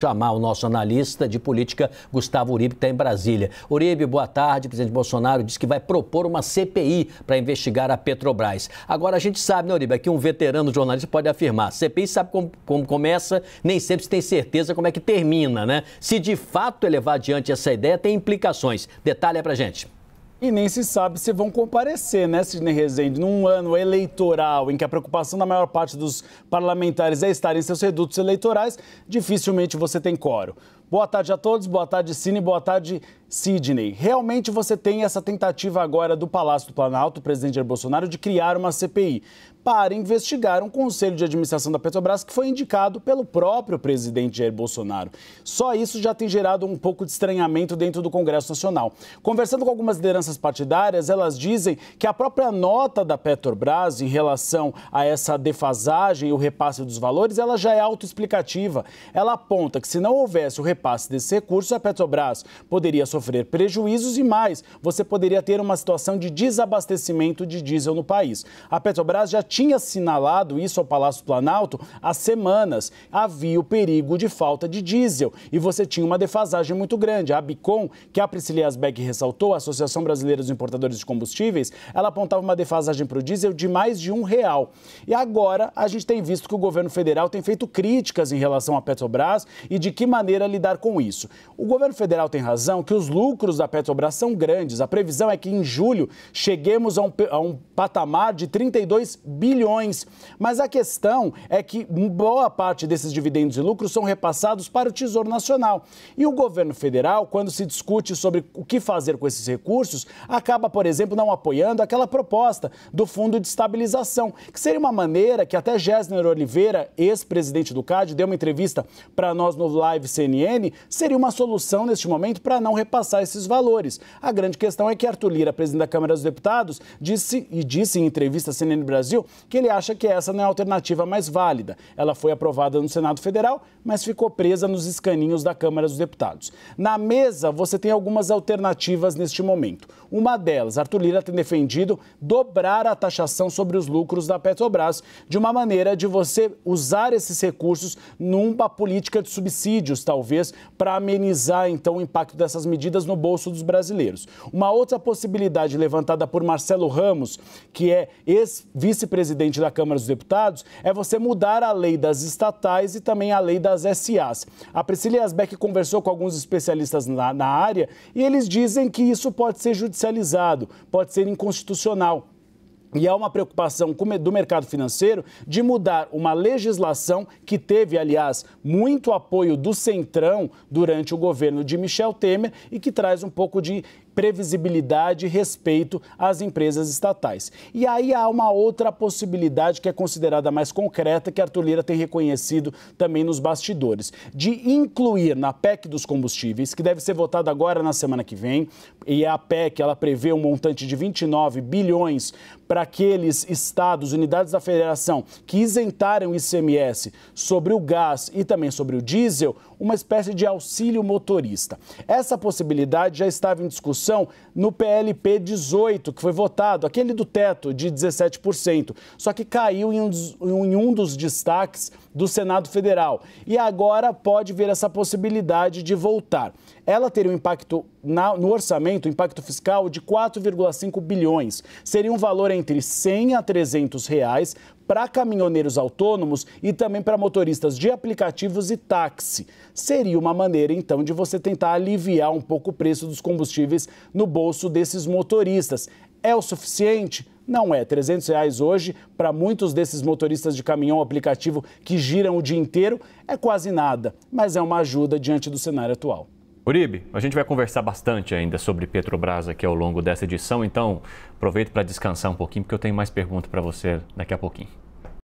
chamar o nosso analista de política, Gustavo Uribe, que está em Brasília. Uribe, boa tarde. O presidente Bolsonaro disse que vai propor uma CPI para investigar a Petrobras. Agora, a gente sabe, né, Uribe, aqui um veterano jornalista pode afirmar. CPI sabe como, como começa, nem sempre se tem certeza como é que termina, né? Se de fato é levar adiante essa ideia, tem implicações. Detalhe é para gente. E nem se sabe se vão comparecer, né, Sidney Rezende, num ano eleitoral em que a preocupação da maior parte dos parlamentares é estar em seus redutos eleitorais, dificilmente você tem coro. Boa tarde a todos, boa tarde, Cine, boa tarde, Sidney. Realmente você tem essa tentativa agora do Palácio do Planalto, presidente Jair Bolsonaro, de criar uma CPI para investigar um conselho de administração da Petrobras que foi indicado pelo próprio presidente Jair Bolsonaro. Só isso já tem gerado um pouco de estranhamento dentro do Congresso Nacional. Conversando com algumas lideranças partidárias, elas dizem que a própria nota da Petrobras em relação a essa defasagem e o repasse dos valores, ela já é autoexplicativa. Ela aponta que se não houvesse o repasse desses recursos, a Petrobras poderia sofrer prejuízos e mais, você poderia ter uma situação de desabastecimento de diesel no país. A Petrobras já tinha assinalado isso ao Palácio Planalto há semanas. Havia o perigo de falta de diesel e você tinha uma defasagem muito grande. A Bicom, que a Priscila Asbeck ressaltou, a Associação Brasileira dos Importadores de Combustíveis, ela apontava uma defasagem para o diesel de mais de um real. E agora a gente tem visto que o governo federal tem feito críticas em relação à Petrobras e de que maneira lidar com isso. O governo federal tem razão que os lucros da Petrobras são grandes. A previsão é que em julho cheguemos a um, a um patamar de 32 bilhões. Mas a questão é que boa parte desses dividendos e lucros são repassados para o Tesouro Nacional. E o governo federal, quando se discute sobre o que fazer com esses recursos, acaba, por exemplo, não apoiando aquela proposta do Fundo de Estabilização, que seria uma maneira que até Gessner Oliveira, ex-presidente do CAD, deu uma entrevista para nós no Live CNN, seria uma solução neste momento para não repassar esses valores. A grande questão é que Arthur Lira, presidente da Câmara dos Deputados, disse e disse em entrevista à CNN Brasil que ele acha que essa não é a alternativa mais válida. Ela foi aprovada no Senado Federal, mas ficou presa nos escaninhos da Câmara dos Deputados. Na mesa, você tem algumas alternativas neste momento. Uma delas, Arthur Lira tem defendido dobrar a taxação sobre os lucros da Petrobras, de uma maneira de você usar esses recursos numa política de subsídios, talvez, para amenizar então o impacto dessas medidas no bolso dos brasileiros. Uma outra possibilidade levantada por Marcelo Ramos, que é ex-vice-presidente da Câmara dos Deputados, é você mudar a lei das estatais e também a lei das SAs. A Priscila Asbeck conversou com alguns especialistas na, na área e eles dizem que isso pode ser judicializado, pode ser inconstitucional. E há uma preocupação do mercado financeiro de mudar uma legislação que teve, aliás, muito apoio do Centrão durante o governo de Michel Temer e que traz um pouco de previsibilidade e respeito às empresas estatais. E aí há uma outra possibilidade que é considerada mais concreta, que a Arthur Lira tem reconhecido também nos bastidores, de incluir na PEC dos combustíveis, que deve ser votada agora na semana que vem, e a PEC ela prevê um montante de 29 bilhões para aqueles estados, unidades da federação que isentarem o ICMS sobre o gás e também sobre o diesel, uma espécie de auxílio motorista. Essa possibilidade já estava em discussão no PLP 18, que foi votado, aquele do teto de 17%, só que caiu em um dos, em um dos destaques do Senado Federal. E agora pode ver essa possibilidade de voltar. Ela teria um impacto na, no orçamento, um impacto fiscal de 4,5 bilhões. Seria um valor entre 100 a 300 reais para caminhoneiros autônomos e também para motoristas de aplicativos e táxi. Seria uma maneira, então, de você tentar aliviar um pouco o preço dos combustíveis no bolso desses motoristas. É o suficiente? Não é. 300 reais hoje, para muitos desses motoristas de caminhão aplicativo que giram o dia inteiro, é quase nada, mas é uma ajuda diante do cenário atual. Uribe, a gente vai conversar bastante ainda sobre Petrobras aqui ao longo dessa edição, então aproveito para descansar um pouquinho, porque eu tenho mais perguntas para você daqui a pouquinho.